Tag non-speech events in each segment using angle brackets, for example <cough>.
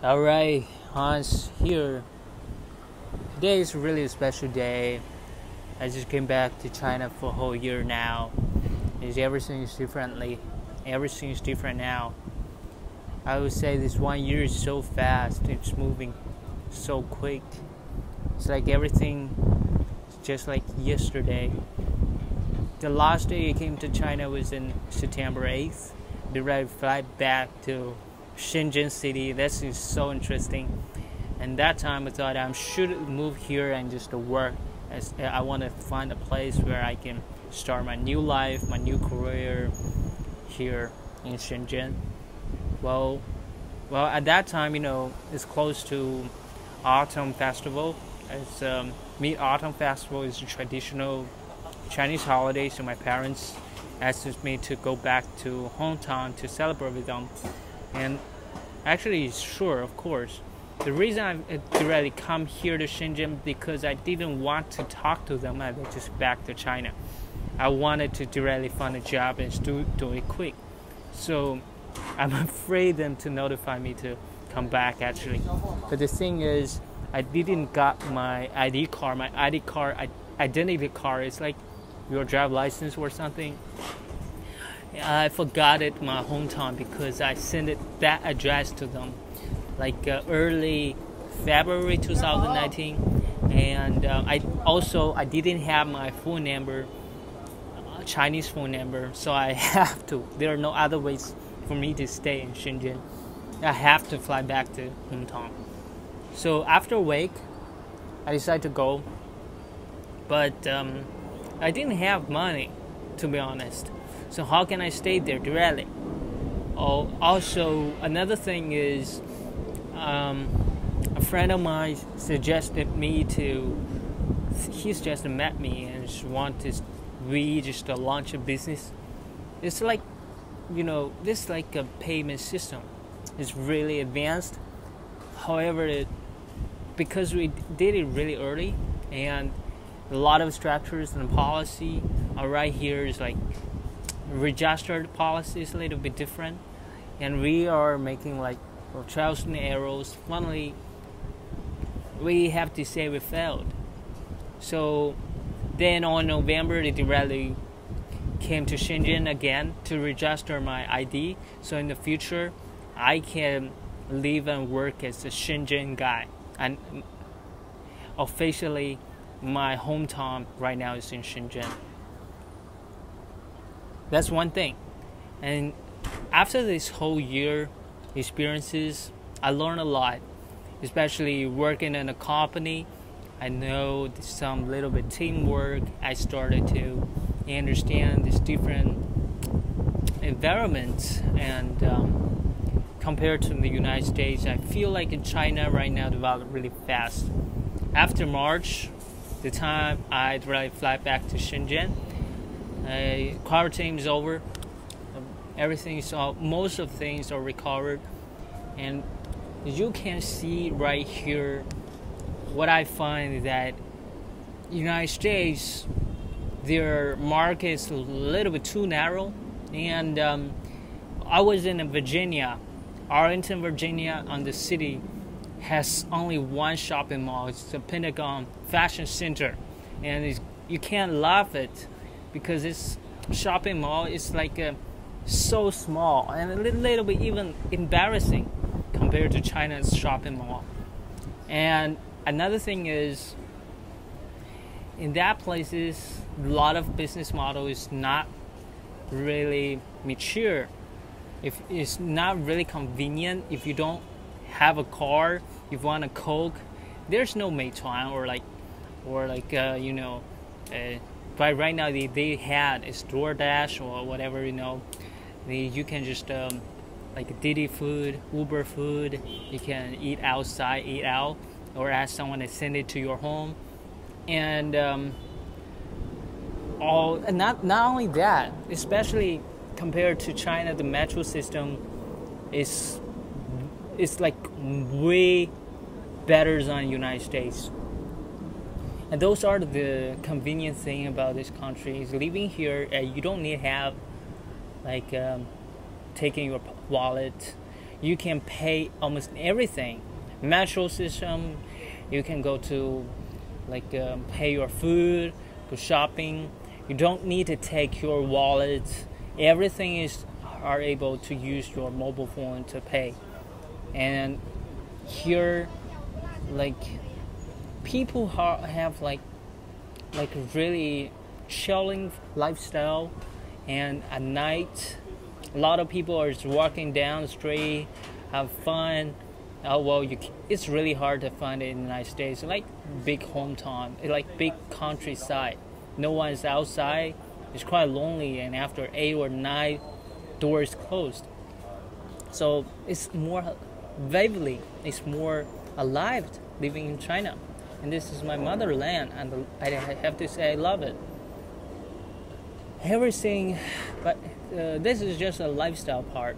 Alright, Hanz here. Today is really a special day. I just came back to China for a whole year now. Is everything is differently. Everything is different now. I would say this one year is so fast. It's moving so quick. It's like everything just like yesterday. The last day I came to China was in September 8th. The right flight back to Shenzhen city. This is so interesting. And that time I thought I should move here and just work. As I want to find a place where I can start my new life, my new career here in Shenzhen. Well, well at that time, you know, it's close to Autumn Festival. It's um, Mid Autumn Festival is a traditional Chinese holiday, so my parents asked me to go back to hometown to celebrate with them. And actually, sure, of course. The reason I directly uh, come here to Shenzhen because I didn't want to talk to them. I just back to China. I wanted to directly find a job and do, do it quick. So I'm <laughs> afraid them to notify me to come back actually. But the thing is, I didn't got my ID card. My ID card, identity card, is like your drive license or something. I forgot it my hometown because I sent it that address to them like uh, early February 2019 and uh, I also I didn't have my phone number uh, Chinese phone number so I <laughs> have to there are no other ways for me to stay in Shenzhen. I have to fly back to hometown. So after a week I decided to go. But um, I didn't have money to be honest so how can I stay there directly? Oh, also another thing is, um, a friend of mine suggested me to. He's just met me and just want to we just to launch a business. It's like, you know, this like a payment system. It's really advanced. However, it, because we did it really early and a lot of structures and policy are right here is like registered policy is a little bit different. And we are making like trials and errors finally we have to say we failed. So then on november the rally came to shenzhen again to register my id so in the future i can live and work as a shenzhen guy. And officially my hometown right now is in shenzhen that's one thing. And after this whole year experiences, I learned a lot, especially working in a company. I know some little bit teamwork. I started to understand these different environments and um, compared to the United States, I feel like in China right now developed really fast. After March, the time I'd really fly back to Shenzhen, uh, quarantine is over. Everything is all, most of things are recovered, and you can see right here what I find that United States their market is a little bit too narrow, and um, I was in Virginia, Arlington, Virginia, on the city has only one shopping mall. It's the Pentagon Fashion Center, and you can't love it because this shopping mall is like uh, so small and a little, little bit even embarrassing compared to China's shopping mall. And another thing is, in that places, a lot of business model is not really mature. If it's not really convenient, if you don't have a car, if you want a Coke, there's no Meituan or like, or like uh, you know, uh, but right now they, they had a DoorDash or whatever you know. They, you can just um, like Didi food Uber food you can eat outside eat out or ask someone to send it to your home. And um, all and not not only that especially compared to China the metro system is is like way better than United States and those are the convenient thing about this country is living here uh, you don't need to have like um, taking your wallet. You can pay almost everything. Metro system you can go to like um, pay your food go shopping. You don't need to take your wallet. Everything is are able to use your mobile phone to pay. And here like people ha- have like like really chilling lifestyle and at night a lot of people are just walking down the street have fun. Oh well you it's really hard to find it in the united states. Like big hometown like big countryside. No one is outside. It's quite lonely and after eight or nine doors closed. So it's more lively it's more alive living in china and this is my motherland and i have to say i love it. Everything but uh, this is just a lifestyle part.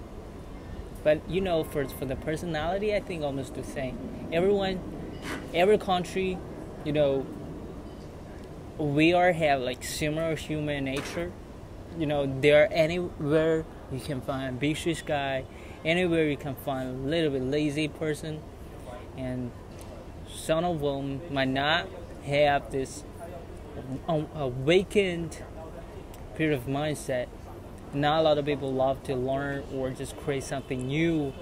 But you know for for the personality i think almost the same. Everyone every country you know we all have like similar human nature. You know there anywhere you can find ambitious guy. Anywhere you can find a little bit lazy person. And some of them might not have this awakened period of mindset. Not a lot of people love to learn or just create something new.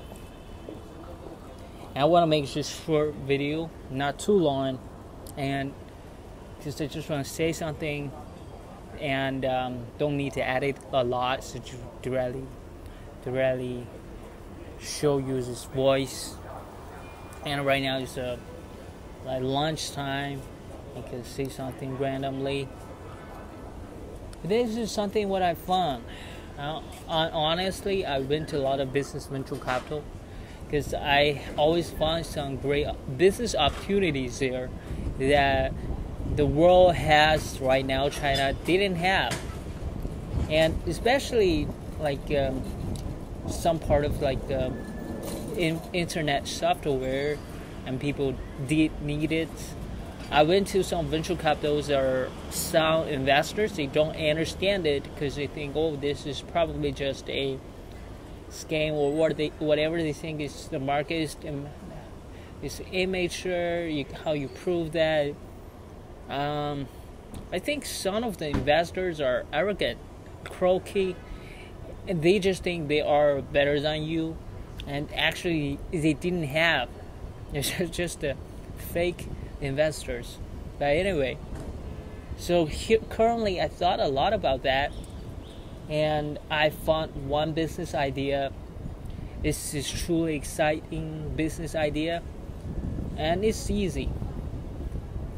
I want to make this short video not too long and just I just want to say something and um, don't need to edit a lot so to really to really show you this voice. And right now it's a like lunchtime you can see something randomly. This is something what I found. Uh, honestly I've been to a lot of business venture capital because I always find some great business opportunities there that the world has right now China didn't have. And especially like um, some part of like the in, internet software and people did need it I went to some venture capitals or some investors they don't understand it because they think oh this is probably just a scam or what they whatever they think is the market is is immature you, how you prove that um, I think some of the investors are arrogant, croaky, and they just think they are better than you, and actually they didn't have. <laughs> It's just a fake investors. But anyway, so here, currently I thought a lot about that, and I found one business idea. This is truly exciting business idea, and it's easy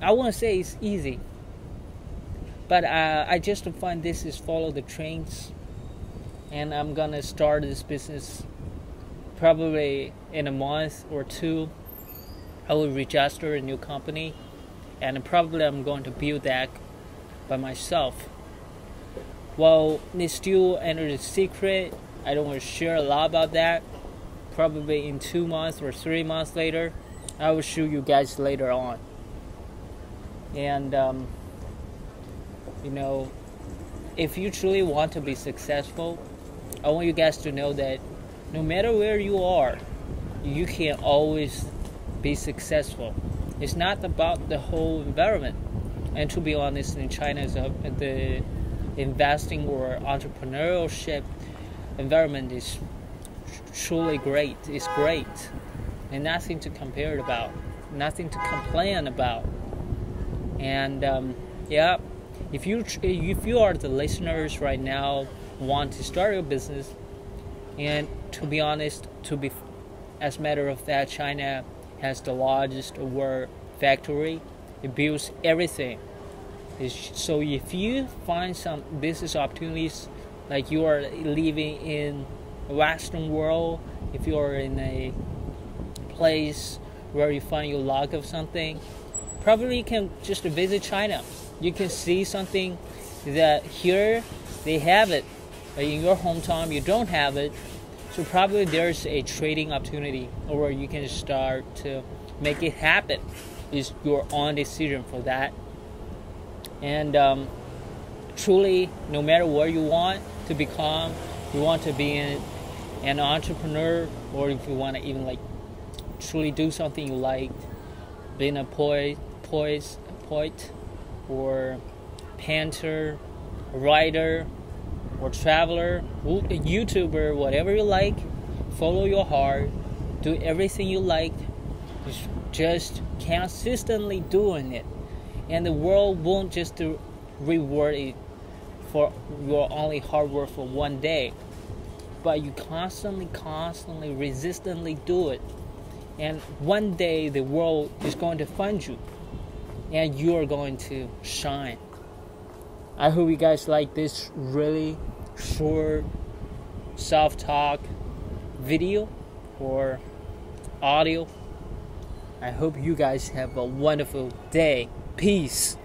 I won't say it's easy, but uh, I just find this is follow the trends, and I'm gonna start this business probably in a month or two. I will register a new company, and probably I'm going to build that by myself. Well, it's still under the secret. I don't want to share a lot about that. Probably in two months or three months later, I will show you guys later on and um, you know if you truly want to be successful i want you guys to know that no matter where you are you can always be successful. It's not about the whole environment. And to be honest in china the investing or entrepreneurship environment is truly great. It's great. And nothing to compare it about. Nothing to complain about. And um, yeah if you if you are the listeners right now want to start your business and to be honest to be as matter of fact china has the largest world factory it builds everything so if you find some business opportunities like you are living in western world if you are in a place where you find your lack of something probably you can just visit China. You can see something that here they have it, but in your hometown you don't have it. So probably there's a trading opportunity, or you can start to make it happen. Is your own decision for that. And um, truly, no matter where you want to become, you want to be an entrepreneur or if you want to even like truly do something you like, being a poet, poet, poet or painter, writer, or traveler, YouTuber, whatever you like, follow your heart, do everything you like, just consistently doing it, and the world won't just reward it for your only hard work for one day, but you constantly, constantly, resistantly do it, and one day the world is going to fund you, and you are going to shine. I hope you guys like this really short self talk video or audio. I hope you guys have a wonderful day. Peace.